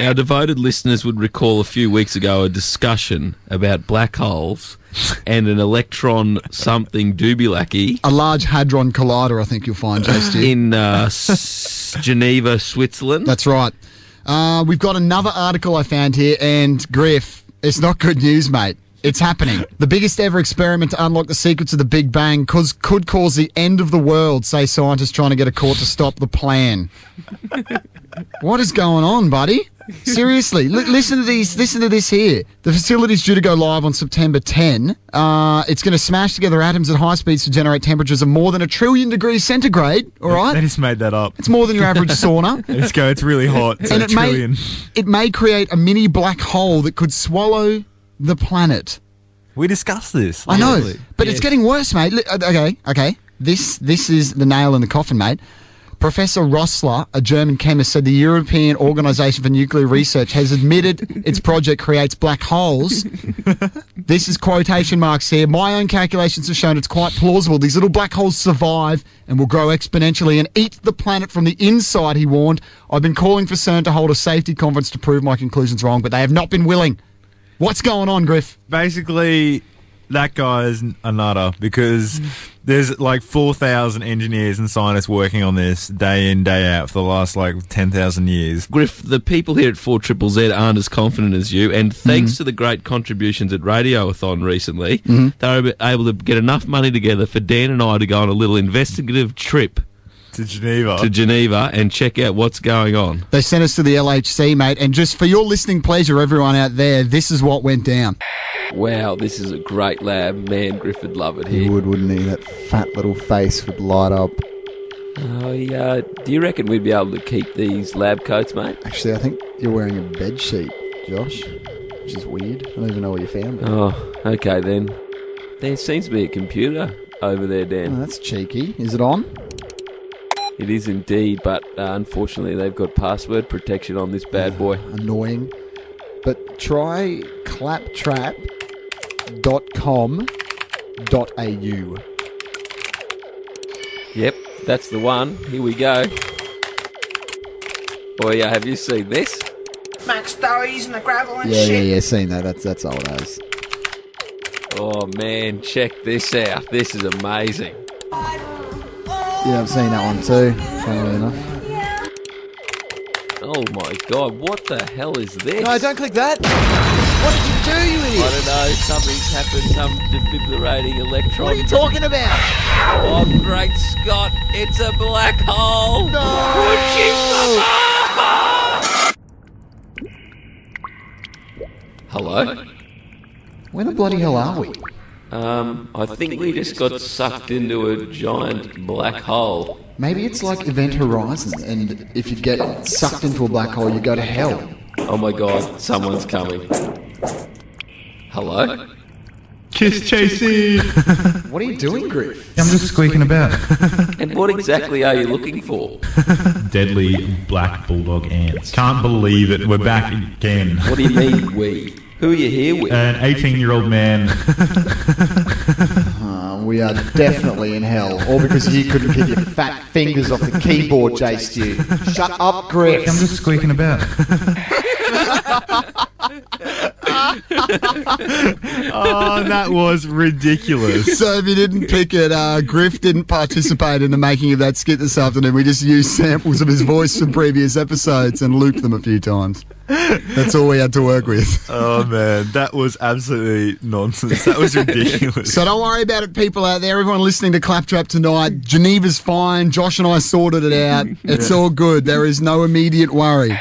Our devoted listeners would recall a few weeks ago a discussion about black holes and an electron something doobilacky A large hadron collider, I think you'll find, JSG. in uh, S- Geneva, Switzerland. That's right. Uh, we've got another article I found here, and Griff, it's not good news, mate. It's happening. The biggest ever experiment to unlock the secrets of the Big Bang cause, could cause the end of the world, say scientists trying to get a court to stop the plan. what is going on, buddy? Seriously, L- listen to these. Listen to this here. The facility's due to go live on September 10. Uh, it's going to smash together atoms at high speeds to generate temperatures of more than a trillion degrees centigrade. All right, They just made that up. it's more than your average sauna They just go, it's really hot. It's and a it may it may create a mini black hole that could swallow the planet. We discussed this. I know, Really? but it's getting worse, mate. Uh, Okay, okay. This this is the nail in the coffin, mate. Professor Rossler, a German chemist, said the European Organization for Nuclear Research has admitted its project creates black holes. this is quotation marks here. My own calculations have shown it's quite plausible. These little black holes survive and will grow exponentially and eat the planet from the inside, he warned. I've been calling for CERN to hold a safety conference to prove my conclusions wrong, but they have not been willing. What's going on, Griff? Basically, that guy's a nutter because mm. There's like 4,000 engineers and scientists working on this day in, day out for the last like 10,000 years. Griff, the people here at 4 Triple Z aren't as confident as you, and mm-hmm. thanks to the great contributions at Radioathon recently, mm-hmm. they were able to get enough money together for Dan and I to go on a little investigative trip To Geneva. to Geneva and check out what's going on. They sent us to the LHC, mate. And just for your listening pleasure, everyone out there, this is what went down. Wow, this is a great lab. Man, Griffith'd love it He would, wouldn't he? That fat little face would light up. Oh, yeah. Do you reckon we'd be able to keep these lab coats, mate? Actually, I think you're wearing a bed sheet, Josh, which is weird. I don't even know where you found it. Oh, okay then. There seems to be a computer over there, Oh, Dan. that's cheeky. Is it on? It is indeed, but uh, unfortunately they've got password protection on this bad boy. Annoying. But try claptrap.com.au. Yep, that's the one. Here we go. Oh yeah, have you seen this? Max Doughies and the gravel and Yeah, shit. yeah, yeah. Seen that. That's that's old as. Oh man, check this out. This is amazing. Yeah, I've seen that one too. Funnily enough. Oh my god, what the hell is this? No, don't click that. What did you do, you I don't know, something's happened, some defibrillating electron. What are you talking about? Oh great Scott, it's a black hole! Hello? Where the bloody hell are we? Um, I think we just got sucked into a giant black hole. Maybe it's like Event Horizon, and if you get sucked into a black hole, you go to hell. Oh my god, someone's coming. Hello? Kiss chasing. What are you doing, Griff? I'm just squeaking about. And what exactly are you looking for? Deadly black bulldog ants. Can't believe it. We're back again. What do you mean, we? Who are you here with? An 18 year old man. Uh, we are definitely in hell. All because you couldn't keep your fat fingers off the keyboard, J Stu. Shut up, Griff. I'm just squeaking about. oh, that was ridiculous. So if you didn't pick it, uh, Griff didn't participate in the making of that skit this afternoon. We just used samples of his voice from previous episodes and looped them a few times. That's all we had to work with. Oh man, that was absolutely nonsense. That was ridiculous. So don't worry about it, people out there. Everyone listening to Claptrap tonight, Geneva's fine. Josh and I sorted it out. It's all good. There is no immediate worry.